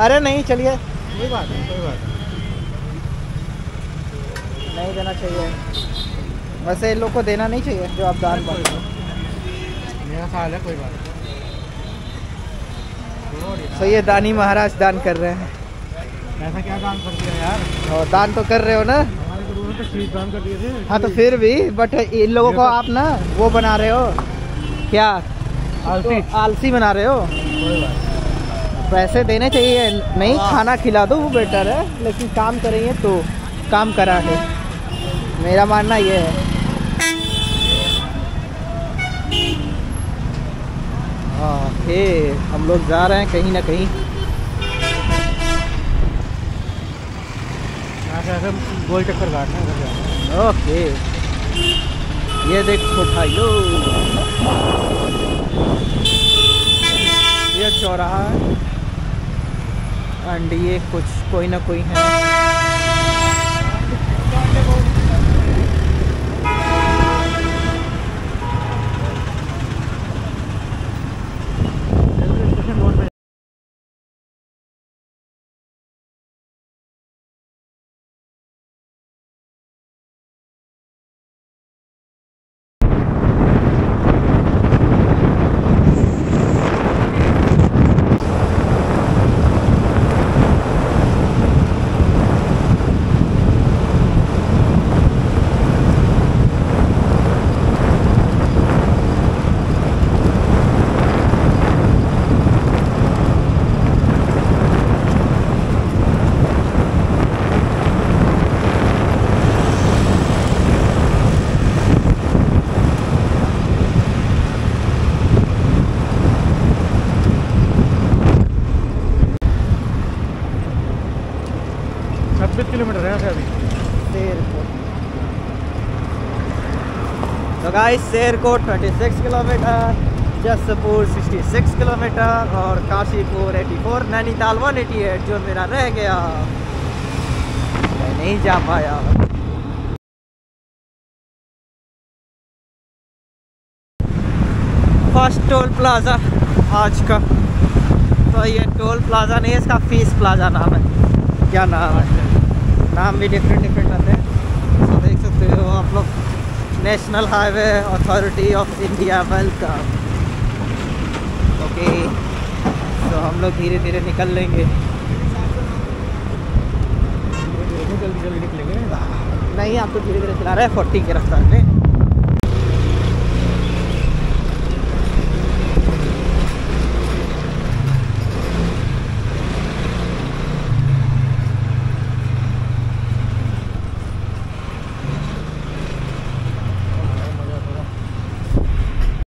अरे नहीं चलिए। कोई बात नहीं कोई बात नहीं। नहीं देना चाहिए। वैसे इन लोग को देना नहीं चाहिए जो आप दान हो मेरा ख्याल है कोई बात नहीं। सो ये दानी महाराज दान कर रहे हैं। ऐसा क्या दान कर दिया यार? और दान तो कर रहे हो ना? तो हाँ तो फिर भी बट इन लोगों को आप ना वो बना रहे हो। क्या? आलसी। तो आलसी बना रहे हो? कोई बात। पैसे देने चाहिए। नहीं हाँ। खाना खिला दो वो बेटर है। लेकिन काम करेंगे तो काम करा के। मेरा मानना ये है। ओके हम लोग जा रहे हैं कहीं ना कहीं। गोल चक्कर काटना है है। ओके। ये देखो भाइयों। ये चौराहा है। एंड ये कुछ कोई ना कोई है। तो guys Sherkot 26 kilometre Jaspur 66 kilometre और काशीपुर 84 नैनीताल 188 जो मेरा रह गया। मैं नहीं जा पाया। फ़र्स्ट टोल प्लाज़ा आज का। तो ये टोल प्लाज़ा नहीं है इसका फ़ीस प्लाज़ा नाम है। क्या नाम है? नाम भी डिफरेंट डिफरेंट आते हैं तो देख सकते हो आप लोग national highway authority of India welcome okay तो हम लोग धीरे धीरे निकल लेंगे। जल्दी जल्दी निकलेंगे। नहीं आपको तो धीरे धीरे चला रहे हैं फोर्टी के रफ्तार में